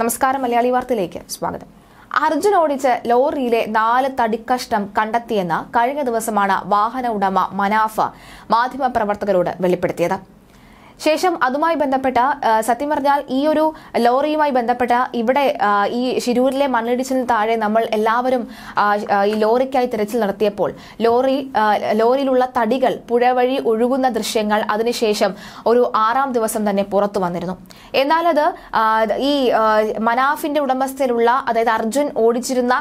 നമസ്കാരം മലയാളി വാർത്തയിലേക്ക് സ്വാഗതം. അർജുൻ ഓടിച്ച് ലോറിയിലെ നാല് തടിക്കഷ്ടം കണ്ടെത്തിയെന്ന് കഴിഞ്ഞ ദിവസമാണ് വാഹന ഉടമ മനാഫ് മാധ്യമപ്രവർത്തകരോട് വെളിപ്പെടുത്തിയത്. ശേഷം അതുമായി ബന്ധപ്പെട്ട സത്യം പറഞ്ഞാൽ ഈ ഒരു ലോറിയുമായി ബന്ധപ്പെട്ട ഇവിടെ ഈ ശിരൂരിലെ മണ്ണിടിച്ചിലിന് താഴെ നമ്മൾ എല്ലാവരും ഈ ലോറിക്കായി തിരച്ചിൽ നടത്തിയപ്പോൾ ലോറി ലോറിയിലുള്ള തടികൾ പുഴ വഴി ഒഴുകുന്ന ദൃശ്യങ്ങൾ അതിനുശേഷം ഒരു ആറാം ദിവസം തന്നെ പുറത്തു വന്നിരുന്നു. എന്നാൽ അത് ഈ മനാഫിന്റെ ഉടമസ്ഥയിലുള്ള അതായത് അർജുൻ ഓടിച്ചിരുന്ന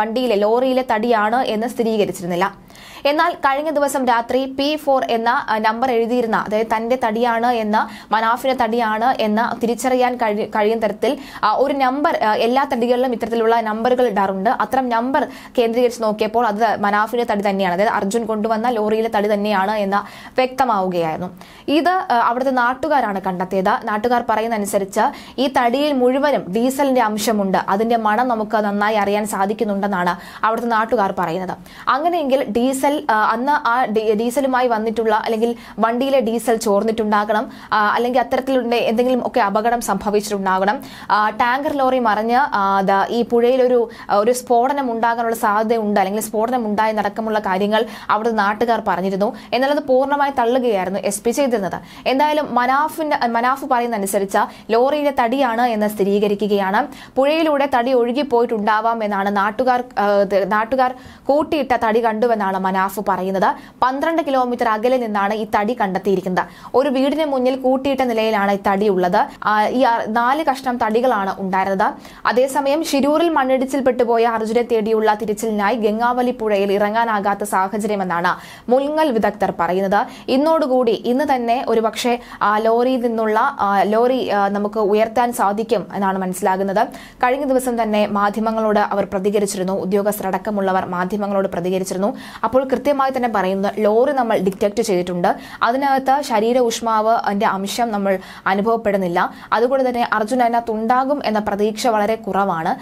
വണ്ടിയിലെ ലോറിയിലെ തടിയാണ് എന്ന് സ്ഥിരീകരിച്ചിരുന്നില്ല. എന്നാൽ കഴിഞ്ഞ ദിവസം രാത്രി പി ഫോർ എന്ന നമ്പർ എഴുതിയിരുന്ന അതായത് തന്റെ തടിയാണ് എന്ന് മനാഫിന്റെ തടിയാണ് എന്ന് തിരിച്ചറിയാൻ കഴി- കഴിയും തരത്തിൽ ഒരു നമ്പർ എല്ലാ തടികളിലും ഇത്തരത്തിലുള്ള നമ്പറുകൾ ഇടാറുണ്ട്. അത്തരം നമ്പർ കേന്ദ്രീകരിച്ച് നോക്കിയപ്പോൾ അത് മനാഫിന്റെ തടി തന്നെയാണ്. അതായത് അർജുൻ കൊണ്ടുവന്ന ലോറിയിലെ തടി തന്നെയാണ് എന്ന് വ്യക്തമാവുകയായിരുന്നു. ഇത് അവിടുത്തെ നാട്ടുകാരാണ് കണ്ടെത്തിയത്. നാട്ടുകാർ പറയുന്നതനുസരിച്ച് ഈ തടിയിൽ മുഴുവനും ഡീസലിന്റെ അംശമുണ്ട്. അതിന്റെ മണം നമുക്ക് നന്നായി അറിയാൻ സാധിക്കുന്നുണ്ടെന്നാണ് അവിടുത്തെ നാട്ടുകാർ പറയുന്നത്. അങ്ങനെയെങ്കിൽ ഡീസൽ അന്ന് ആ ഡീസലുമായി വന്നിട്ടുള്ള അല്ലെങ്കിൽ വണ്ടിയിലെ ഡീസൽ ചോർന്നിട്ടുണ്ടാകണം. അല്ലെങ്കിൽ അത്തരത്തിലുള്ള എന്തെങ്കിലും ഒക്കെ അപകടം സംഭവിച്ചിട്ടുണ്ടാകണം. ടാങ്കർ ലോറി മറിഞ്ഞ് ഈ പുഴയിലൊരു ഒരു സ്ഫോടനം ഉണ്ടാകാനുള്ള സാധ്യതയുണ്ട്. അല്ലെങ്കിൽ സ്ഫോടനം ഉണ്ടായി നടക്കമുള്ള കാര്യങ്ങൾ അവിടുത്തെ നാട്ടുകാർ പറഞ്ഞിരുന്നു. എന്നാൽ അത് പൂർണമായി തള്ളുകയായിരുന്നു എസ് പി ചെയ്തിരുന്നത്. എന്തായാലും മനാഫിന്റെ മനാഫ് പറയുന്നതനുസരിച്ച് ലോറിയിലെ തടിയാണ് എന്ന് സ്ഥിരീകരിക്കുകയാണ്. പുഴയിലൂടെ തടി ഒഴുകിപ്പോയിട്ടുണ്ടാവാം എന്നാണ് നാട്ടുകാർ നാട്ടുകാർ കൂട്ടിയിട്ട തടി കണ്ടുവെന്നാണ് മനാഫ് പറയുന്നത്. പന്ത്രണ്ട് കിലോമീറ്റർ അകലെ നിന്നാണ് ഈ തടി കണ്ടെത്തിയിരിക്കുന്നത്. ഒരു വീടിന് മുന്നിൽ കൂട്ടിയിട്ട നിലയിലാണ് ഈ തടി ഉള്ളത്. ഈ നാല് കഷ്ണം തടികളാണ് ഉണ്ടായിരുന്നത്. അതേസമയം ഷിരൂരിൽ മണ്ണിടിച്ചിൽ പെട്ടുപോയ അർജുനെ തേടിയുള്ള തിരച്ചിലിനായി ഗംഗാവലി പുഴയിൽ ഇറങ്ങാനാകാത്ത സാഹചര്യമെന്നാണ് മുൽങ്ങൽ വിദഗ്ധർ പറയുന്നത്. ഇന്നോടുകൂടി ഇന്ന് തന്നെ ഒരുപക്ഷെ ലോറിയിൽ നിന്നുള്ള ലോറി നമുക്ക് ഉയർത്താൻ സാധിക്കും എന്നാണ് മനസ്സിലാകുന്നത്. കഴിഞ്ഞ ദിവസം തന്നെ മാധ്യമങ്ങളോട് അവർ പ്രതികരിച്ചിരുന്നു. ഉദ്യോഗസ്ഥരടക്കമുള്ളവർ മാധ്യമങ്ങളോട് പ്രതികരിച്ചിരുന്നു. അപ്പോൾ കൃത്യമായി തന്നെ പറയുന്നത് ലോറി നമ്മൾ ഡിറ്റക്ട് ചെയ്തിട്ടുണ്ട്. അതിനകത്ത് ശരീര ഊഷ്മാവ് അതിന്റെ അംശം നമ്മൾ അനുഭവപ്പെടുന്നില്ല. അതുകൊണ്ട് തന്നെ അർജുൻ അതിനകത്ത് ഉണ്ടാകും എന്ന പ്രതീക്ഷ വളരെ കുറവാണ്.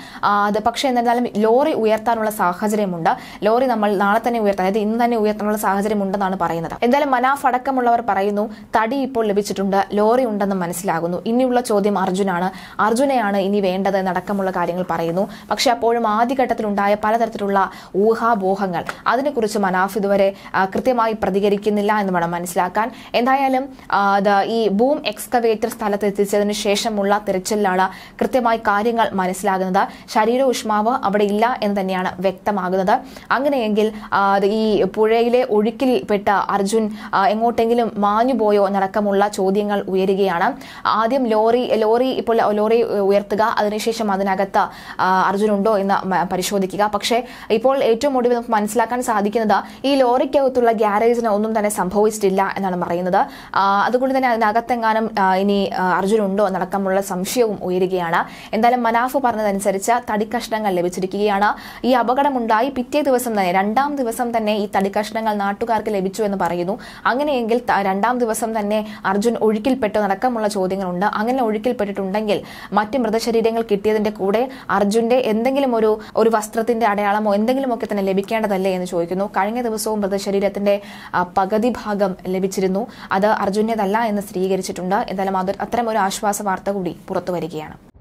അത് പക്ഷേ എന്നിരുന്നാലും ലോറി ഉയർത്താനുള്ള സാഹചര്യമുണ്ട്. ലോറി നമ്മൾ നാളെ തന്നെ ഉയർത്താൻ അതായത് ഇന്ന് തന്നെ ഉയർത്താനുള്ള സാഹചര്യം ഉണ്ടെന്നാണ് പറയുന്നത്. എന്തായാലും മനാഫ് അടക്കമുള്ളവർ പറയുന്നു തടി ഇപ്പോൾ ലഭിച്ചിട്ടുണ്ട് ലോറി ഉണ്ടെന്ന് മനസ്സിലാകുന്നു. ഇനിയുള്ള ചോദ്യം അർജുനാണ്. അർജുനെയാണ് ഇനി വേണ്ടത് എന്നടക്കമുള്ള കാര്യങ്ങൾ പറയുന്നു. പക്ഷെ അപ്പോഴും ആദ്യഘട്ടത്തിലുണ്ടായ പലതരത്തിലുള്ള ഊഹാബോഹങ്ങൾ അതിനെക്കുറിച്ച് മനാഫ് ഇതുവരെ കൃത്യമായി പ്രതികരിക്കുന്നില്ല എന്ന് വേണം മനസ്സിലാക്കാൻ. എന്തായാലും ഈ ബൂം എക്സ്കവേറ്റർ സ്ഥലത്ത് എത്തിച്ചതിന് ശേഷമുള്ള തിരച്ചിലാണ് കൃത്യമായി കാര്യങ്ങൾ മനസ്സിലാകുന്നത്. ശരീര ഊഷ്മാവ് അവിടെ ഇല്ല എന്ന് തന്നെയാണ് വ്യക്തമാകുന്നത്. അങ്ങനെയെങ്കിൽ ഈ പുഴയിലെ ഒഴുക്കിൽപ്പെട്ട അർജുൻ എങ്ങോട്ടെങ്കിലും മാഞ്ഞുപോയോ എന്നടക്കമുള്ള ചോദ്യങ്ങൾ ഉയരുകയാണ്. ആദ്യം ലോറി ലോറി ഇപ്പോൾ ലോറി ഉയർത്തുക അതിനുശേഷം അതിനകത്ത് ഉണ്ടോ എന്ന് പരിശോധിക്കുക. പക്ഷേ ഇപ്പോൾ ഏറ്റവും ഒടുവിൽ നമുക്ക് മനസ്സിലാക്കാൻ സാധിക്കുന്നത് ഈ ലോറിക്കകത്തുള്ള ഗ്യാരേജിന് ഒന്നും തന്നെ സംഭവിച്ചിട്ടില്ല എന്നാണ് പറയുന്നത്. അതുകൊണ്ട് തന്നെ അതിനകത്തെങ്ങാനും ഇനി അർജുനുണ്ടോ എന്നടക്കമുള്ള സംശയവും ഉയരുകയാണ്. എന്തായാലും മനാഫ് പറഞ്ഞതനുസരിച്ച് തടിക്കഷ്ണങ്ങൾ ലഭിച്ചിരിക്കുകയാണ്. ഈ അപകടമുണ്ടായി പിറ്റേ ദിവസം തന്നെ രണ്ടാം ദിവസം തന്നെ ഈ തടിക്കഷ്ണങ്ങൾ നാട്ടുകാർക്ക് ലഭിച്ചു എന്ന് പറയുന്നു. അങ്ങനെയെങ്കിൽ രണ്ടാം ദിവസം തന്നെ അർജുൻ ഒഴുക്കിൽപ്പെട്ടു നടക്കമുള്ള ചോദ്യങ്ങളുണ്ട്. അങ്ങനെ ഒഴുക്കിൽപ്പെട്ടിട്ടുണ്ടെങ്കിൽ മറ്റ് മൃതശരീരങ്ങൾ കിട്ടിയതിന്റെ കൂടെ അർജുന്റെ എന്തെങ്കിലും ഒരു ഒരു വസ്ത്രത്തിന്റെ അടയാളമോ എന്തെങ്കിലുമൊക്കെ തന്നെ ലഭിക്കേണ്ടതല്ലേ എന്ന് ചോദിക്കുന്നു. കഴിഞ്ഞ ദിവസവും മൃതശരീരത്തിന്റെ പകുതി ഭാഗം ലഭിച്ചിരുന്നു. അത് അർജുന്യതല്ല എന്ന് സ്ഥിരീകരിച്ചിട്ടുണ്ട്. എന്തായാലും അത് അത്തരം ഒരു ആശ്വാസ വാർത്ത കൂടി പുറത്തു വരികയാണ്.